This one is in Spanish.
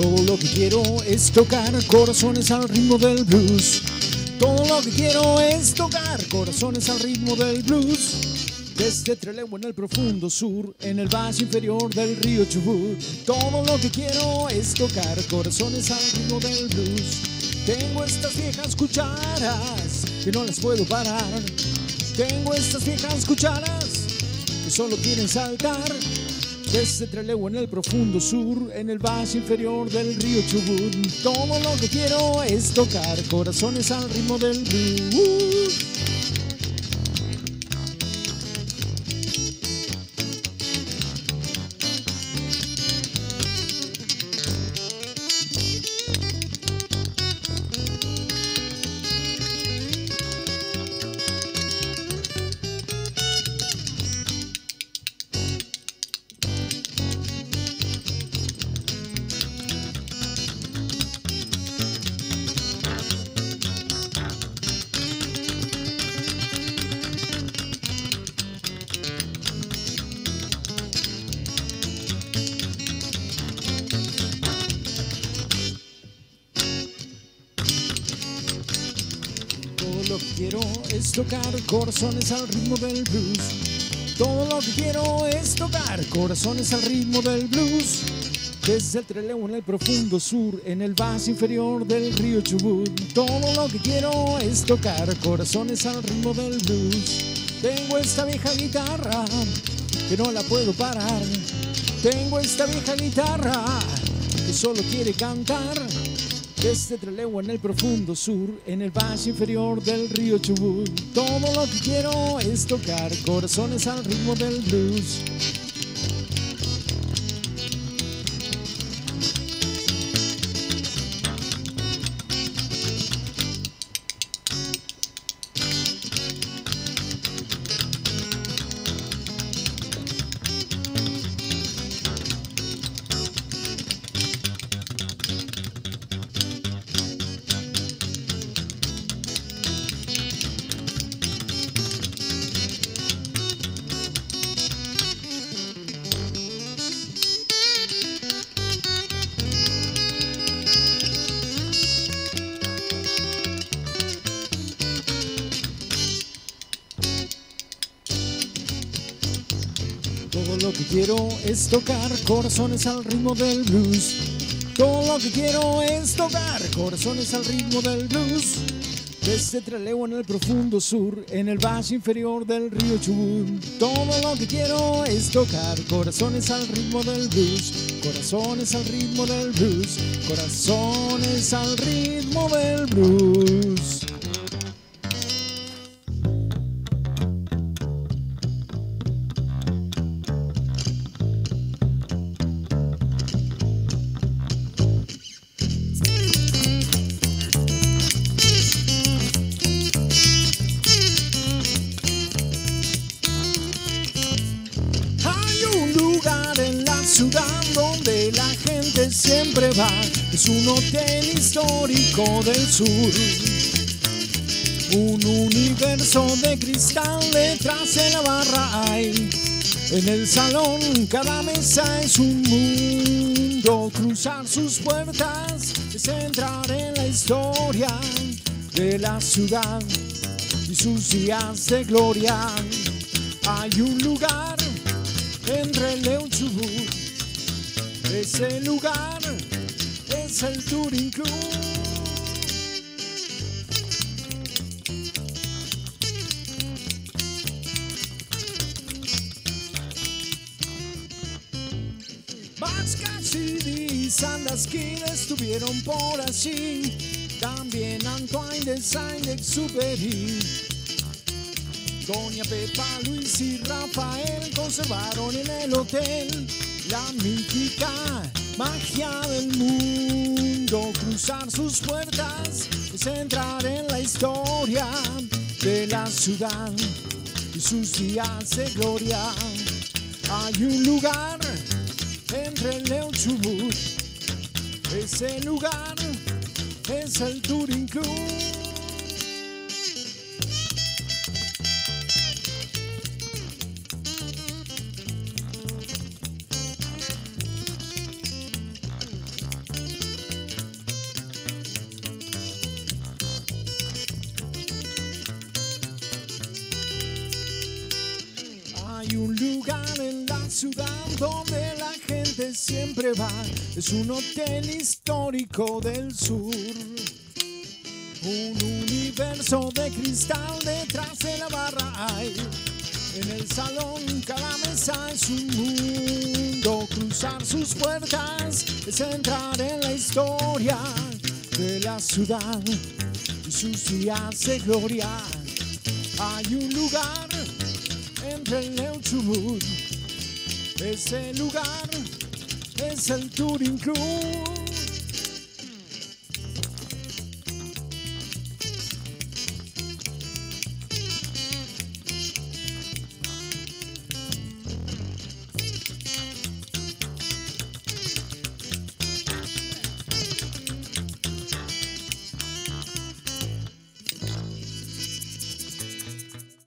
Todo lo que quiero es tocar corazones al ritmo del blues. Todo lo que quiero es tocar corazones al ritmo del blues. Desde Trelew en el profundo sur, en el valle inferior del río Chubut. Todo lo que quiero es tocar corazones al ritmo del blues. Tengo estas viejas cucharas que no las puedo parar. Tengo estas viejas cucharas que solo quieren saltar. Desde Trelew en el profundo sur, en el valle inferior del río Chubut. Todo lo que quiero es tocar corazones al ritmo del blues. Lo que quiero es tocar corazones al ritmo del blues. Todo lo que quiero es tocar corazones al ritmo del blues. Desde el Trelew en el profundo sur, en el valle inferior del río Chubut. Todo lo que quiero es tocar corazones al ritmo del blues. Tengo esta vieja guitarra que no la puedo parar. Tengo esta vieja guitarra que solo quiere cantar. Desde Trelew en el profundo sur, en el valle inferior del río Chubut. Todo lo que quiero es tocar corazones al ritmo del blues. Lo que quiero es tocar corazones al ritmo del blues. Todo lo que quiero es tocar corazones al ritmo del blues. Desde Trelew en el profundo sur, en el valle inferior del río Chubut. Todo lo que quiero es tocar corazones al ritmo del blues. Corazones al ritmo del blues. Corazones al ritmo del blues. Es un hotel histórico del sur. Un universo de cristal detrás de la barra hay. En el salón cada mesa es un mundo. Cruzar sus puertas es entrar en la historia de la ciudad y sus días de gloria. Hay un lugar entre Chubut. Ese lugar es el Touring Club. Max Cassidy y Sanders Kid estuvieron por allí. También Antoine de Saint-Exupéry. Doña Pepa, Luis y Rafael conservaron en el hotel la mítica magia del mundo. Cruzar sus puertas es entrar en la historia de la ciudad y sus días de gloria. Hay un lugar entre el León Chubut, ese lugar es el Touring Club. Un lugar en la ciudad donde la gente siempre va. Es un hotel histórico del sur. Un universo de cristal detrás de la barra hay. En el salón cada mesa es un mundo. Cruzar sus puertas es entrar en la historia de la ciudad y sus días de gloria. Hay un lugar entre el Neo Chubut. Ese lugar es el Touring Club.